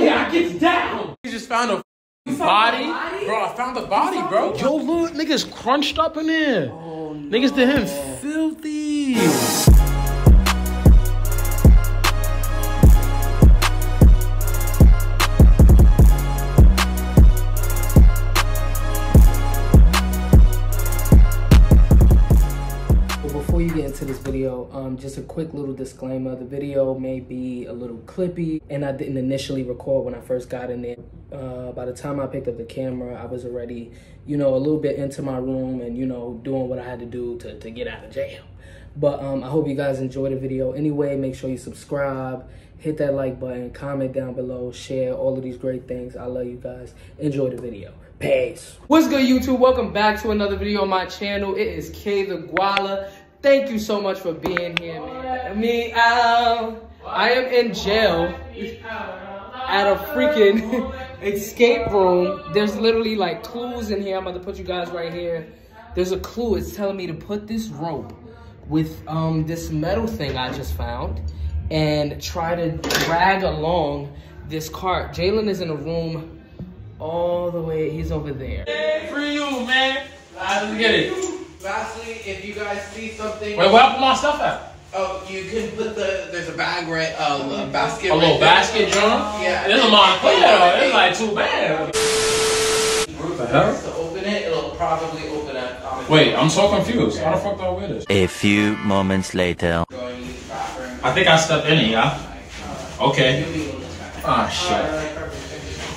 here. I get down. You just found a body? Bro, I found a body, bro. Yo, look, niggas crunched up in there. Oh, no. Niggas did him filthy. This video, um, just a quick little disclaimer. The video may be a little clippy and I didn't initially record when I first got in there. Uh, by the time I picked up the camera, I was already, you know, a little bit into my room and, you know, doing what I had to do to, to get out of jail. But um, I hope you guys enjoyed the video. Anyway, make sure you subscribe, hit that like button, comment down below, share all of these great things. I love you guys. Enjoy the video. Peace. What's good, YouTube? Welcome back to another video on my channel. It is K the Guala. Thank you so much for being here, man. Me out. I am in jail at a freaking escape room. There's literally like clues in here. I'm about to put you guys right here. There's a clue. It's telling me to put this rope with um, this metal thing I just found and try to drag along this cart. Jalen is in a room all the way. He's over there. Free you, man. Let's get it. Lastly, if you guys see something. Wait, where I put my stuff at? Oh, you can put the. There's a bag right. Um, a basket. A little right basket drum? Yeah. This is my player. It's like too bad. What the hell? To open it, it'll probably open it. Um, Wait, I'm so confused. How the fuck do I wear this? A few moments later. Going to the bathroom. I think I stepped in it, yeah? Okay. You'll be in this bathroom. Ah, shit. Alright.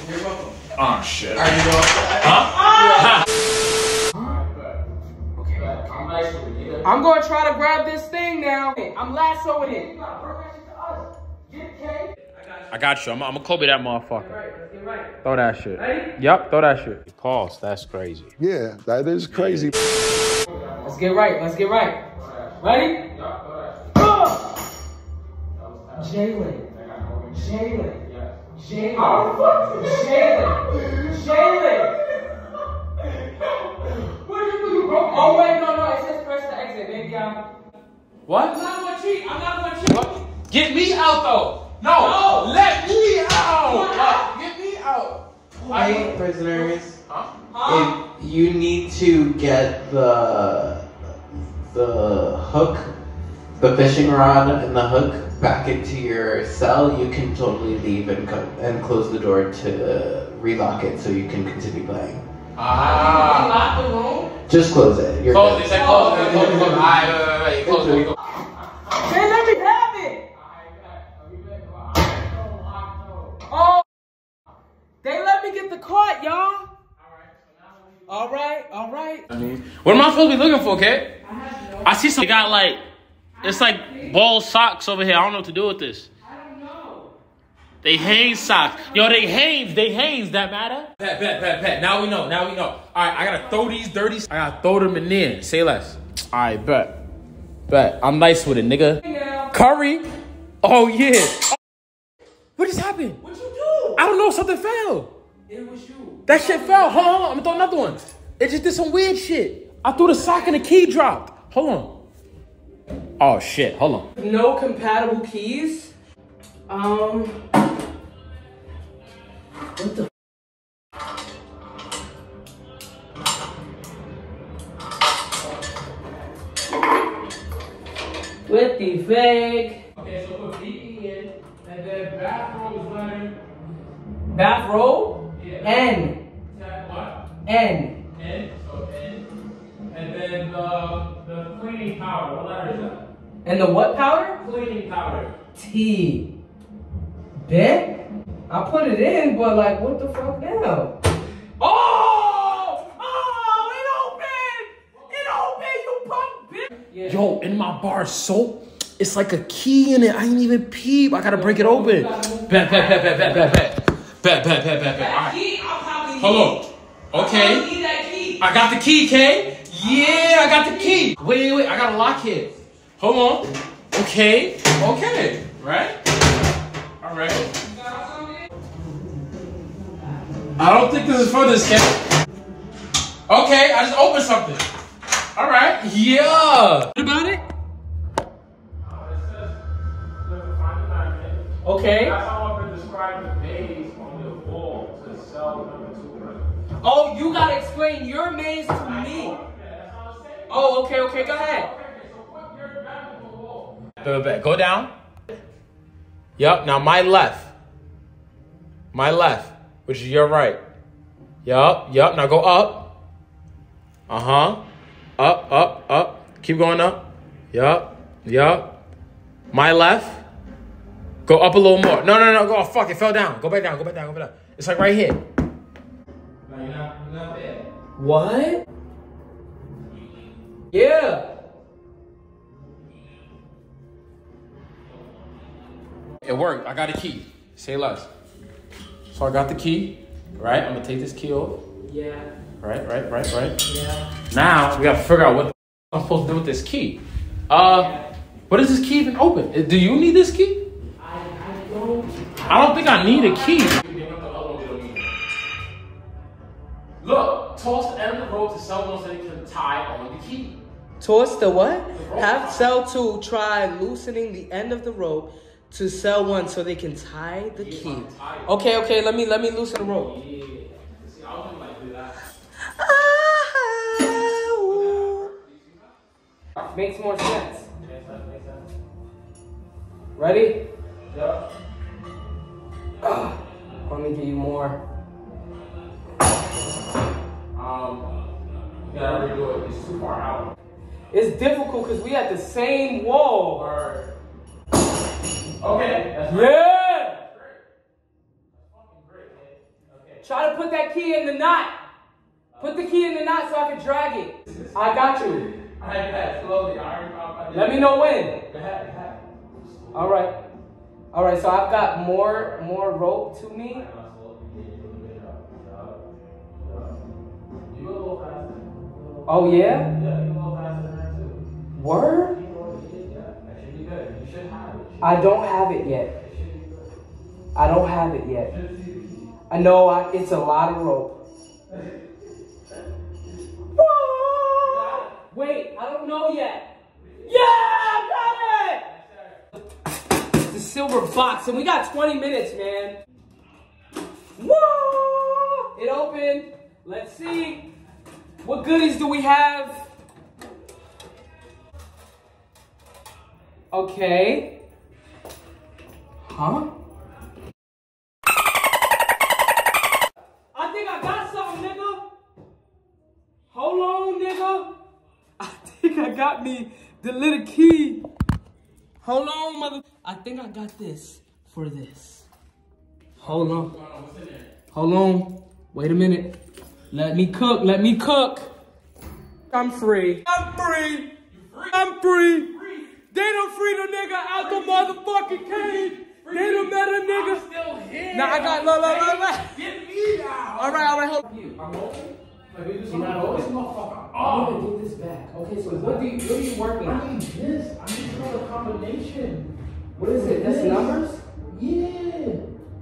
You're welcome. Ah, shit. Are you welcome? Huh? I'm gonna try to grab this thing now. I'm lassoing it. I got you. I'm, I'm gonna Kobe that motherfucker. Let's right. Throw that shit. Ready? Yep, throw that shit. Pause. That's crazy. Yeah, that is crazy. Let's get right. Let's get right. Ready? Jalen. Jalen. Jalen. Oh, Jalen. Jalen. What did you do? You broke. Oh wait, no, no. It says press the exit. Maybe I'm. What? I'm not gonna cheat. I'm not gonna cheat. What? Get me out though. No. no. Let me out. Get me out. Hey, prisoners. Huh? If you need to get the the hook, the fishing rod and the hook back into your cell, you can totally leave and co- and close the door to relock it so you can continue playing. Ah. Lock the room. Just close it. You're Close. good. They said close. They said close. Close. Alright, wait, wait, wait. Close. There you. They let me have it. Oh. They let me get the cart, y'all. All right, all right. What am I supposed to be looking for, kid? I see some. They got like, it's like ball socks over here. I don't know what to do with this. They Hanes socks. Yo, they Hanes. They Hanes. That matter? Pat, pat, pat, pat. Now we know. Now we know. All right, I gotta throw these dirty. I gotta throw them in there. Say less. All right, bet. Bet. I'm nice with it, nigga. Curry. Oh yeah. What just happened? What you do? I don't know. Something fell. It was you. That shit fell. Hold on, hold on. I'm gonna throw another one. It just did some weird shit. I threw the sock and the key dropped. Hold on. Oh shit. Hold on. No compatible keys. Um. What the? With the fake Okay, so put B in, and then bathrobe is running. bathrobe. Yeah. N What? N. N. So N. And then the the cleaning powder. What letter is that? And the what powder? Cleaning powder. T. Bet. I put it in, but like, what the fuck now? Oh! Oh! It opened! It opened! You punk bitch! Yo, in my bar soap, it's like a key in it. I ain't even peep. I gotta break it open. Bet, bet, bet, bet, bet, bet, bet. Bet, bet, bet, bet, bet. All right. Key, I'll probably Hold need- on. I'll Okay. probably need that key. I got the key, K. Yeah, I got the key. Wait, wait, wait. I got a lock here. Hold on. Okay. Okay. Right? All right. I don't think this is for this kid. Okay, I just opened something. All right. Yeah. What about it? Okay. That's how I've been describing the maze Oh, you gotta explain your maze to me. Oh, okay, okay, go ahead. Go down. Yup. Now my left. My left, which is your right. Yup. Yup. Now go up. Uh huh. Up. Up. Up. Keep going up. Yup. Yup. My left. Go up a little more. No, no, no. Go. Oh, fuck! It fell down. Go back down. Go back down. Go back down. It's like right here. No, you're not. You're not there. What? Yeah. It worked. I got a key. Say less. So I got the key. Right. I'm gonna take this key off. Yeah. Right. Right. Right. Right. Yeah. Now we gotta figure out what the I'm supposed to do with this key. Uh, what does this key even open? Uh, Do you need this key? I, I don't. I don't think I need a key. Look, toss the end of the rope to someone so they can tie on the key. Towards the what? Have cell two try loosening the end of the rope to sell one so they can tie the key. Okay, okay, let me let me loosen the rope. Makes more sense. Ready? Yep. Ah, let me give you more. Um, you gotta redo it. It's too far out. It's difficult because we at the same wall. Okay, that's Yeah. Try to put that key in the knot. Put the key in the knot so I can drag it. I got you. I had slowly. I already I did Let me know when. Go ahead, go ahead. All right. All right. So I've got more more rope to me. You a little faster. Oh yeah. Yeah, you a little faster than her too. Word. Yeah, that should be good. You should have it. I don't have it yet. I don't have it yet. I know I, it's a lot of rope. Wait, I don't know yet. Yeah, I got it! The silver box, and we got 20 minutes, man. Whoa! It opened. Let's see. What goodies do we have? Okay. Huh? I think I got something, nigga. Hold on, nigga. I think I got me the little key. Hold on, mother. I think I got this for this. Hold on. Hold on. Wait a minute. Let me cook. Let me cook. I'm free. I'm free. I'm free. They don't free the nigga out the motherfucking cage. They done met a nigga. Still here. Nah, I got look, look, look, look. Get me out. All right, all right, hold on. I'm open. Like, we You're something. not Oh, open. motherfucker. I'm Oh. gonna get this back. Okay, so what do you what are you working I need this. I need to know the combination. What is it? That's numbers? Yeah.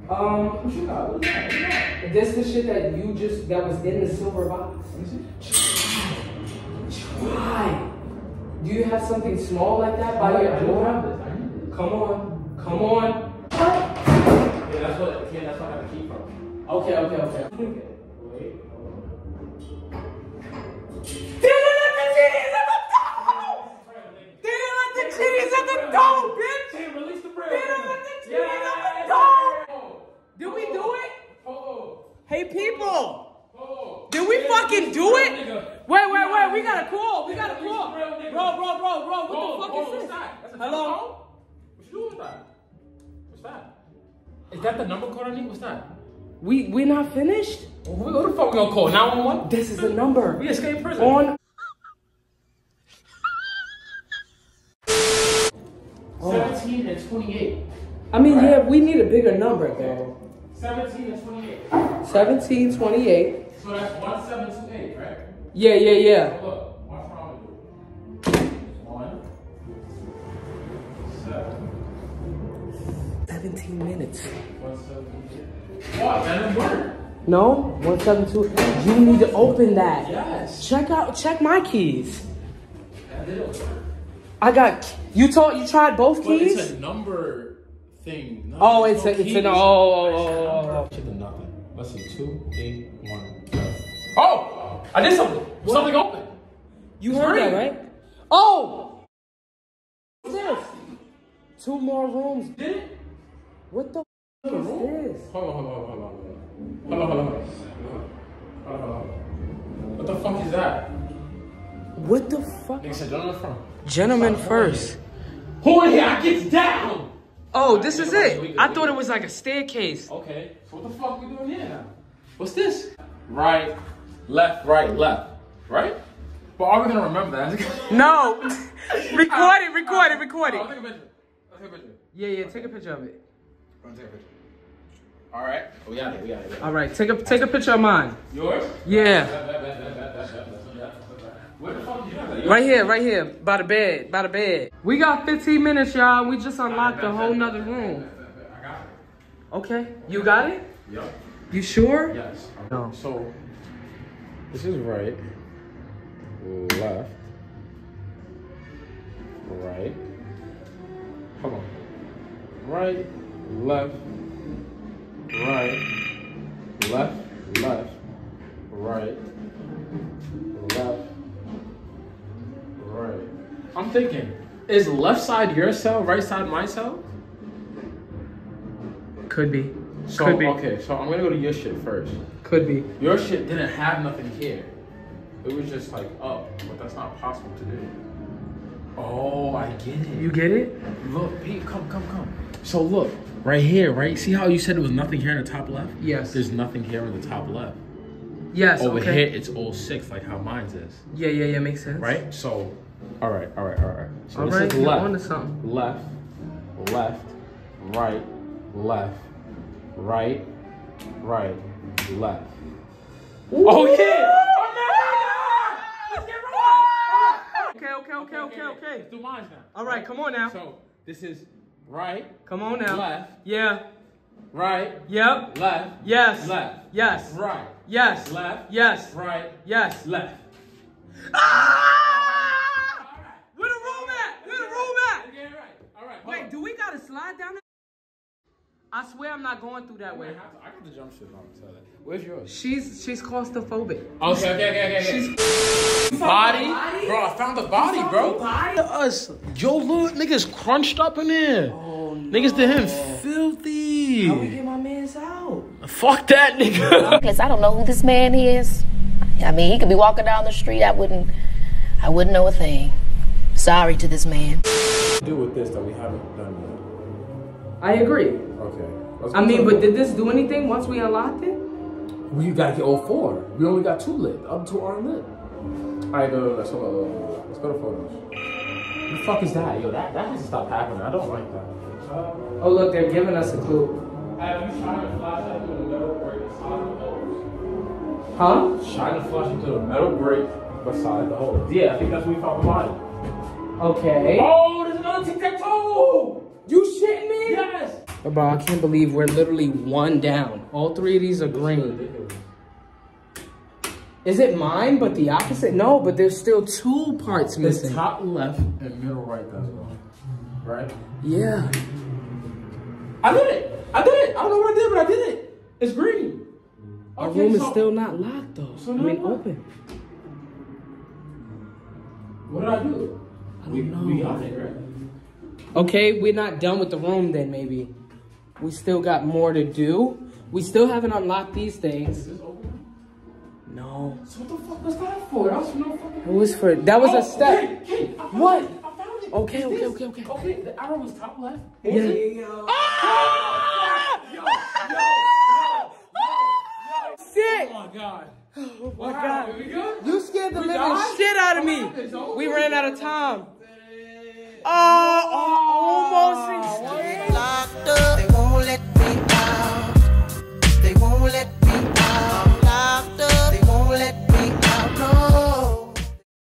Um, What you got? What you got? What you this the shit that you just that was in the silver box. Let me see. Try. Do you have something small like that by I your don't door? have. I need this. Come on, come on. What? Yeah, that's what. Yeah, that's what I got the key from. Okay, okay, okay. Wait. They didn't let the chitties at the door! They didn't let the chitties at the door, bitch! Hey, release the bread. They didn't let the chitties at the door! Did we do it? Hey, people! Did we fucking do it? Wait, wait, wait, we got a call. We got a call. Bro, bro, bro, bro, what the fuck is this? that? That's a Hello? What you doing with that? What's that? Is that the number code I need? What's that? We we not finished? Who, who the fuck we gonna call? 911? This is the number. We escaped prison. On oh. 17 and 28. I mean, yeah, we need a bigger number though. 17 and 28. 1728. So that's 1728, right? Yeah, yeah, yeah. Look, 117 minutes. 117. No, 172. You need to open that. Yes. Check out. Check my keys. I got. You told. You tried both but keys. It's a number thing. No, oh, it's no a. It's an. Oh. oh, oh, oh. oh. Let's. two, eight, one. Oh! I did something. What? Something open. You it's heard that, right? Oh! What's this? Two more rooms. Did it? What the f- is this? Hold on, hold on, hold on, hold on. Hold on, hold on, hold on. Hold on, hold on. What the fuck is that? What the fuck? Said, gentlemen from. Gentlemen first. Who in here? I gets down! Oh, this is it. I thought it was like a staircase. Okay, so what the fuck are we doing here now? What's this? Right, left, right, left. Right? But are we gonna remember that? No. Ah. record it, record it, record I'll it. take a picture. I'll take a picture. Yeah, yeah, take a picture of it. I'll take a picture. Alright, we got it, we got it. We got it. All right, take a take a picture of mine. Yours? Yeah. Where the fuck did you have that? Right here, right here, by the bed, by the bed. We got 15 minutes, y'all. We just unlocked a whole nother room. I got it. Okay, you got it? Yup. You sure? Yes. No. So, this is right, left, right. Hold on. Right, left, right, left, left, right, left, right. I'm thinking, is left side your cell, right side my cell? Could be. So, Could be. okay, so I'm gonna go to your shit first. Could be. Your shit didn't have nothing here. It was just like up, but that's not possible to do. Oh, I get it. You get it? look, Pete, come, come, come. So look, right here, right? See how you said there was nothing here in the top left? Yes. There's nothing here in the top left. Yes. Over okay. here, it's all six, like how mine's is, Yeah, yeah, yeah. Makes sense. right? So, all right, all right, all right. So All this right, is left, something. left, left, right, left, right, right, left. Oh yeah! Oh, Let's get right! Okay, okay, okay, okay, okay. Let's do mine now. All right, come on now. So this is right, Come on now. left, Yeah. right, Yep. left, Yes. left, Yes. right, Yes. left, Yes. right, Yes. left. Ah! Where the room at? Where the room at? Right. All right. Wait, do we gotta slide down? I swear I'm not going through that way. I got the jump shit on. So that. Where's yours? She's she's claustrophobic. Okay, okay, okay, okay. okay. Body, bro. I found the body, bro. Us, yo, look, niggas crunched up in there. Oh no. Niggas to him filthy. How we get my man's out? Fuck that nigga. Because I don't know who this man is. I mean, he could be walking down the street. I wouldn't, I wouldn't know a thing. Sorry to this man. do with this that we haven't done yet. I agree. Yet. Okay. I mean, but did this do anything once we unlocked it? we gotta get all four. We only got two lit. Other two aren't lit. Alright, go, go, let's go. Uh, let's go to photos. What the fuck is that? Yo, that, that has to stop happening. I don't like that. Uh, oh look, they're giving us a clue. Have you shine a flashlight through the metal break beside the holes? Huh? Shine a flashlight through the metal break beside the holes. Yeah, I think that's where we found the body. Okay. Oh, there's another tic-tac-toe! You shitting me? Yes! Bro, I can't believe we're literally one down. All three of these are green. Is it mine, but the opposite? No, but there's still two parts missing. top left and middle right, that's wrong. Right? Yeah. I did it! I did it! I don't know what I did, but I did it! It's green! Our Okay, room is still not locked though. So I mean, what? open. What did I do? we, know. we got it, right? Okay, we're not done with the room then, maybe. We still got more to do. We still haven't unlocked these things. Is this open? No. So what the fuck was that for? That was for no fucking... It was for, that was Oh, a step. Kate, Kate, I found What? it. I found it. Okay, okay, okay, okay. Okay, the arrow was top left. Yeah. Ah! Yo, yo, Sick! Oh my god. Oh my What God. happened? We good? You scared the We living died? shit out of me. happened? It's over? We ran out of time. Oh!